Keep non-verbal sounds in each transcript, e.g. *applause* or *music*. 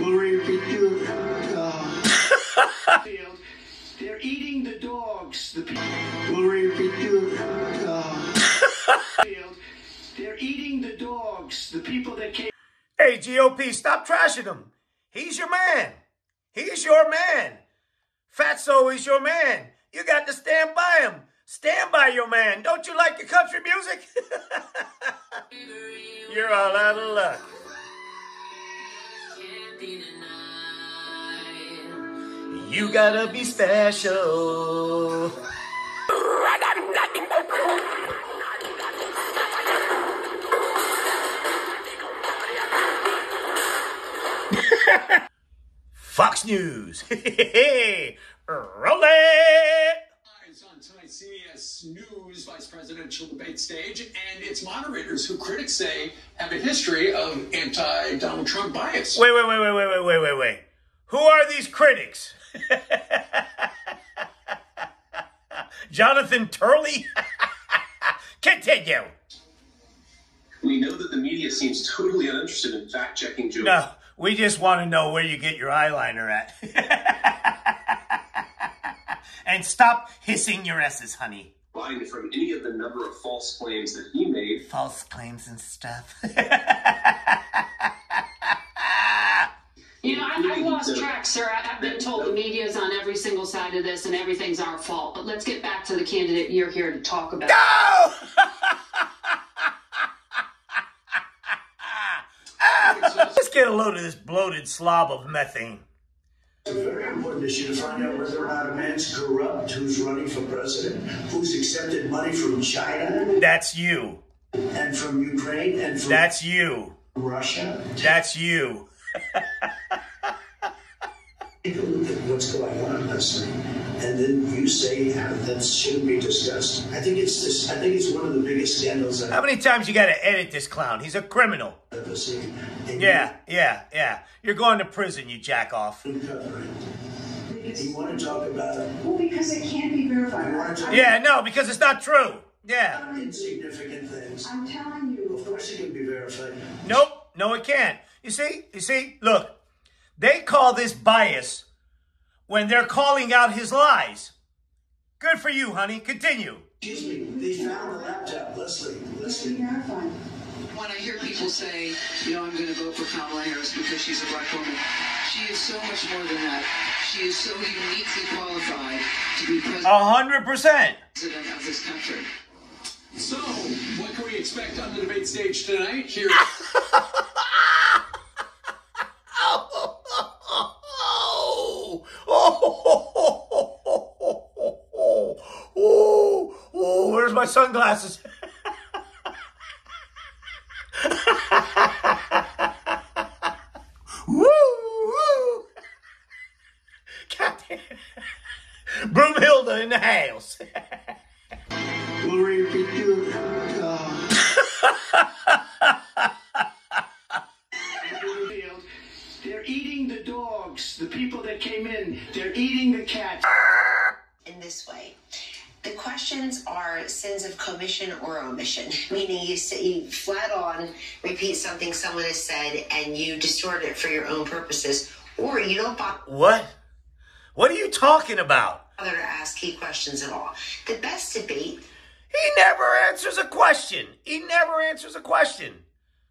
repeat you. Uh. *laughs* They're eating the dogs. The repeat you. Uh. *laughs* They're eating the dogs. The people that came. Hey, GOP, stop trashing him. He's your man. He's your man. Fatso is your man. You got to stand by him. Stand by your man. Don't you like the country music? *laughs* You're all out of luck. You gotta be special. Fox News. *laughs* Roll it. Eyes on tonight's CBS News vice presidential debate stage and its moderators, who critics say have a history of anti Donald Trump bias. Wait, wait, wait, wait, wait, wait, wait, wait, wait. Who are these critics? *laughs* Jonathan Turley? *laughs* Continue. We know that the media seems totally uninterested in fact checking Joe. No, we just want to know where you get your eyeliner at. *laughs* and stop hissing your S's, honey. Biden from any of the number of false claims that he made. False claims and stuff. *laughs* You know, I, I've lost track, sir. I, I've been told the media's on every single side of this and everything's our fault. But let's get back to the candidate you're here to talk about. no! *laughs* Let's get a load of this bloated slob of methane. It's a very important issue to find out whether or not a man's corrupt who's running for president, who's accepted money from China That's you. and from Ukraine and from That's you. Russia. That's you. *laughs* Take a look at what's going on, Leslie, and then you say how that shouldn't be discussed. I think it's this. I think it's one of the biggest scandals How I've many times you gotta edit this clown? He's a criminal. ever seen. And Yeah, yeah, yeah. You're going to prison, you jack off. you uncover it. You want to talk about Well, because it can't be verified. You want to talk Yeah, no, because it's not true. Yeah. insignificant things. I'm telling you. Of course, it can be verified. Nope, no, it can't. You see, you see, look, they call this bias when they're calling out his lies. Good for you, honey. Continue. Excuse me. They found the laptop, Leslie. Can't Leslie. verified. When I hear people say, you know, I'm going to vote for Kamala Harris because she's a black woman, she is so much more than that. She is so uniquely qualified to be A president hundred percent. President of this country. So, what can we expect on the debate stage tonight? Here. *laughs* my sunglasses? *laughs* woo, woo. God damn. Broomhilda in the house. Will repeat you. Uh, field. They're eating the dogs. The people that came in. They're eating the cats. in this way. The questions are sins of commission or omission, *laughs* meaning you say you flat on repeat something someone has said and you distort it for your own purposes, or you don't bother What? What are you talking about? to ask key questions at all. The best debate He never answers a question. He never answers a question.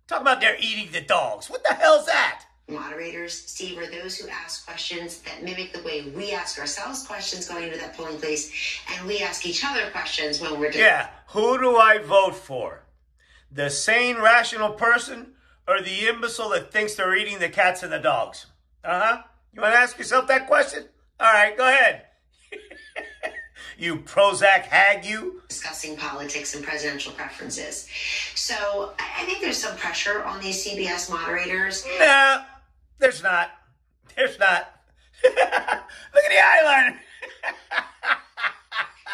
Talk about they're eating the dogs. What the hell's that? Moderators, Steve, are those who ask questions that mimic the way we ask ourselves questions going into that polling place, and we ask each other questions when we're doing Yeah, who do I vote for? The sane, rational person or the imbecile that thinks they're eating the cats and the dogs? Uh huh. You want to ask yourself that question? All right, go ahead. *laughs* you Prozac hag, you. discussing politics and presidential preferences. So I think there's some pressure on these CBS moderators. Nah, there's not. There's not. *laughs* Look at the eyeliner. *laughs*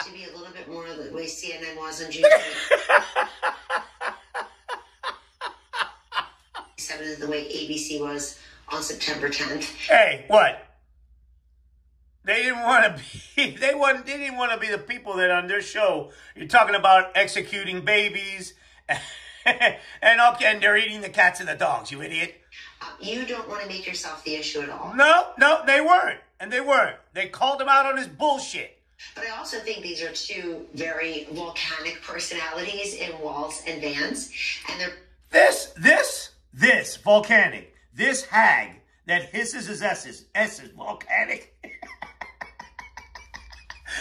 to be a little bit more *laughs* of the way CNN was in June. Seven is the way ABC was on September 10th. Hey, what? They didn't want to be. They wasn't. They didn't want to be the people that on their show. You're talking about executing babies, and okay, and they're eating the cats and the dogs. You idiot. Uh, you don't want to make yourself the issue at all. No, no, they weren't. And they weren't. They called him out on his bullshit. But I also think these are two very volcanic personalities in Walz and Vance, and they're This, this, this, volcanic. This hag that hisses his S's, S's, volcanic.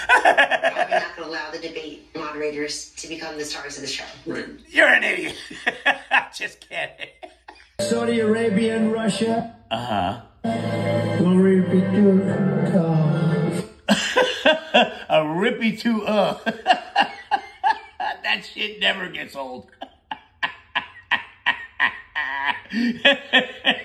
probably not going to allow the debate moderators to become the stars of the show. Right. You're an idiot. *laughs* Just kidding. Saudi Arabia and Russia Uh will repeat your uh, huh. A rippy to uh. *laughs* that shit never gets old. *laughs*